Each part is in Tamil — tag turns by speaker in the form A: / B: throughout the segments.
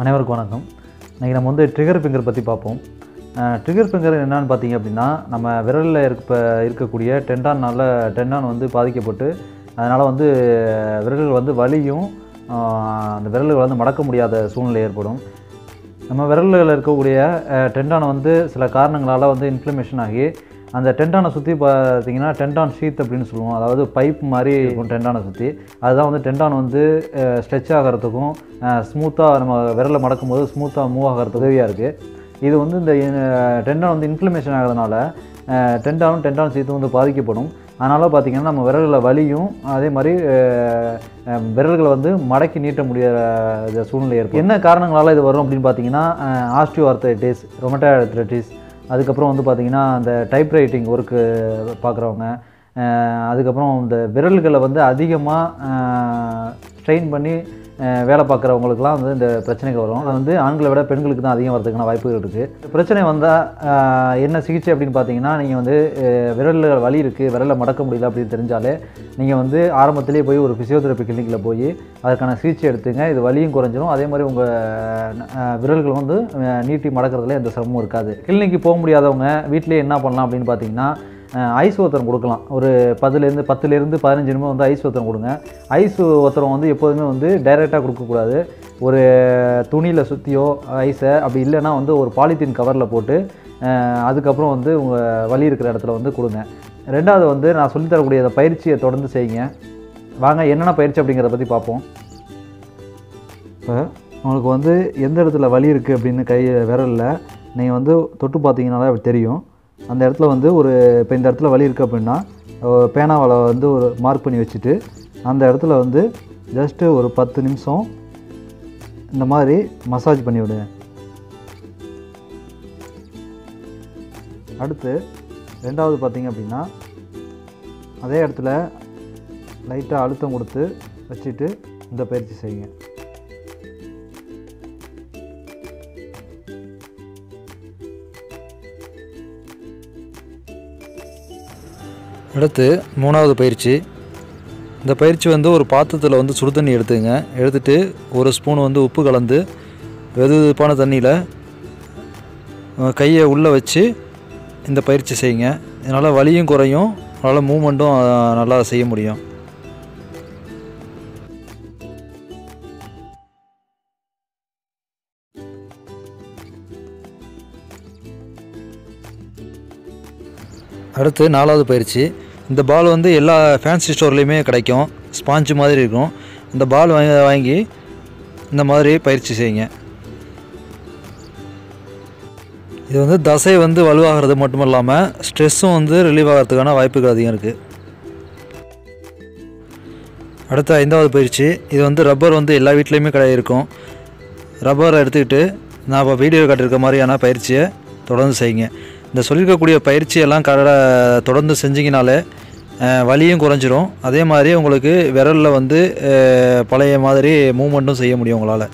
A: அனைவருக்கும் வணக்கம். இன்றைக்கி நம்ம வந்து ட்ரிகர் ஃபிங்கர் பற்றி பார்ப்போம். ட்ரிகர் ஃபிங்கர் என்னென்னு பார்த்தீங்க அப்படின்னா நம்ம விரலில் இருக்க இருக்கக்கூடிய டெண்டானால் டெண்டான் வந்து பாதிக்கப்பட்டு அதனால் வந்து விரல்கள் வந்து வலியும் அந்த விரல்கள் வந்து மடக்க முடியாத சூழ்நிலை ஏற்படும். நம்ம விரல்களில் இருக்கக்கூடிய டெண்டான் வந்து சில காரணங்களால் வந்து இன்ஃப்ளமேஷன் ஆகி அந்த டென்டானை சுற்றி பார்த்தீங்கன்னா டென்டான் ஷீத் அப்படின்னு சொல்லுவோம். அதாவது பைப் மாதிரி இருக்கும் டென்டானை சுற்றி அதுதான் வந்து டென்டான் வந்து ஸ்ட்ரெச் ஆகிறதுக்கும் ஸ்மூத்தாக நம்ம விரலை மடக்கும் போது ஸ்மூத்தாக மூவ் ஆகிறதுக்கு உதவியாக இருக்குது இது வந்து இந்த டென்டான் வந்து இன்ஃப்ளமேஷன் ஆகிறதுனால டென்டானும் டென்டான் சீத்தும் வந்து பாதிக்கப்படும். அதனால் பார்த்திங்கன்னா நம்ம விரலில் வலியும் அதே மாதிரி விரல்களை வந்து மடக்கி நீட்ட முடியாத சூழ்நிலை ஏற்படும். என்ன காரணங்களால் இது வரும் அப்படின்னு பார்த்தீங்கன்னா ஆஸ்டியோ ஆர்த்தைட்டிஸ் ரொமட்டாய்டிஸ் அதுக்கப்புறம் வந்து பார்த்திங்கன்னா அந்த டைப்ரைட்டிங் ஒர்க்கு பார்க்குறவங்க அதுக்கப்புறம் இந்த விரல்களை வந்து அதிகமாக ஸ்ட்ரெயின் பண்ணி வேலை பார்க்குறவங்களுக்குலாம் வந்து இந்த பிரச்சனைகள் வரும். அது வந்து ஆண்களை விட பெண்களுக்கு தான் அதிகம் வரதுக்கான வாய்ப்புகள் இருக்குது பிரச்சனை வந்தால் என்ன சிகிச்சை அப்படின்னு பார்த்தீங்கன்னா நீங்கள் வந்து விரலில் வலி இருக்குது விரலை மடக்க முடியல அப்படின்னு தெரிஞ்சாலே நீங்கள் வந்து ஆரம்பத்திலேயே போய் ஒரு ஃபிசியோதெரப்பி கிளினிக்கில் போய் அதற்கான சிகிச்சை எடுத்துங்க. இது வலியும் குறைஞ்சிரும். அதே மாதிரி உங்கள் விரல்கள் வந்து நீட்டி மடக்கிறதுல எந்த சிரமமும் இருக்காது. கிளினிக்கு போக முடியாதவங்க வீட்டிலேயே என்ன பண்ணலாம் அப்படின்னு பார்த்தீங்கன்னா ஐஸ் ஒத்தரம் கொடுக்கலாம். ஒரு பத்துலேருந்து பத்துலேருந்து பதினஞ்சு நிமிடம் வந்து ஐஸ் ஒத்தரம் கொடுங்க. ஐஸ் ஒத்தரம் வந்து எப்போதுமே வந்து டைரெக்டாக கொடுக்கக்கூடாது. ஒரு துணியில் சுற்றியோ ஐஸை அப்படி இல்லைன்னா வந்து ஒரு பாலித்தீன் கவரில் போட்டு அதுக்கப்புறம் வந்து உங்கள் வலி இருக்கிற இடத்துல வந்து கொடுங்க. ரெண்டாவது வந்து நான் சொல்லித் தரக்கூடிய அந்த பயிற்சியை தொடர்ந்து செய்யுங்க. வாங்க என்னென்ன பயிற்சி அப்படிங்கிறத பற்றி பார்ப்போம். இப்போ உங்களுக்கு வந்து எந்த இடத்துல வலி இருக்குது அப்படின்னு கை விரலில் நீங்கள் வந்து தொட்டு பார்த்தீங்கனாலே அப்படி தெரியும். அந்த இடத்துல வந்து ஒரு இப்போ இந்த இடத்துல வலி இருக்குது அப்படின்னா பேனாவால் வந்து ஒரு மார்க் பண்ணி வச்சுட்டு அந்த இடத்துல வந்து ஜஸ்ட்டு ஒரு பத்து நிமிஷம் இந்த மாதிரி மசாஜ் பண்ணி விடுங்க அடுத்து ரெண்டாவது பார்த்திங்க அப்படின்னா அதே இடத்துல லைட்டாக அழுத்தம் கொடுத்து வச்சுட்டு இந்த பயிற்சி செய்யுங்க.
B: அடுத்து மூணாவது பயிற்சி. இந்த பயிற்சி வந்து ஒரு பாத்திரத்தில் வந்து சுடு தண்ணி எடுத்துங்க. எடுத்துகிட்டு ஒரு ஸ்பூன் வந்து உப்பு கலந்து வெது வெதுப்பான தண்ணியில் கையை உள்ளே வச்சு இந்த பயிற்சி செய்யுங்க. இதனால் வலியும் குறையும் அதனால் மூமெண்ட்டும் நல்லா செய்ய முடியும். அடுத்து நாலாவது பயிற்சி. இந்த பால் வந்து எல்லா ஃபேன்சி ஸ்டோர்லேயுமே கிடைக்கும். ஸ்பாஞ்சு மாதிரி இருக்கும். இந்த பால் வாங்கி வாங்கி இந்த மாதிரி பயிற்சி செய்யுங்க. இது வந்து தசை வந்து வலுவாகிறது மட்டும் இல்லாமல் ஸ்ட்ரெஸ்ஸும் வந்து ரிலீவ் ஆகிறதுக்கான வாய்ப்புகள் அதிகம் இருக்குது அடுத்த ஐந்தாவது பயிற்சி. இது வந்து ரப்பர் வந்து எல்லா வீட்லேயுமே கிடையாது இருக்கும். ரப்பரை எடுத்துக்கிட்டு நான் இப்போ வீடியோ காட்டியிருக்க மாதிரியான பயிற்சியை தொடர்ந்து செய்யுங்க. இந்த சொல்லியிருக்கக்கூடிய பயிற்சியெல்லாம் கர தொடர்ந்து செஞ்சிங்கனாலே வலியும் குறைஞ்சிரும். அதே மாதிரி உங்களுக்கு விரலில் வந்து பழைய மாதிரி மூமெண்ட்டும் செய்ய முடியும் உங்களால்.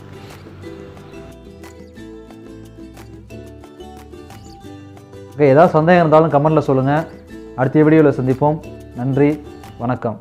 A: ஓகே ஏதாவது சந்தேகம் இருந்தாலும் கமெண்டில் சொல்லுங்கள் அடுத்த வீடியோவில் சந்திப்போம். நன்றி வணக்கம்.